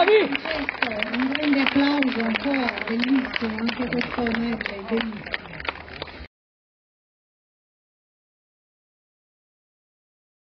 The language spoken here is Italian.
bravi! Un grande applauso ancora, bellissimo, anche questo medley, bellissimo.